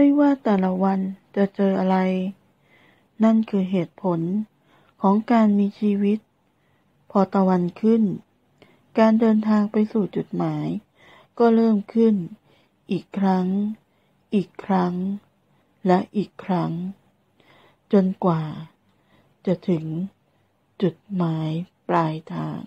ไม่ว่าแต่ละวันจะเจออะไร นั่นคือเหตุผลของการมีชีวิต พอตะวันขึ้น การเดินทางไปสู่จุดหมาย ก็เริ่มขึ้น อีกครั้ง อีกครั้ง และอีกครั้ง จนกว่า จะถึงจุดหมายปลายทาง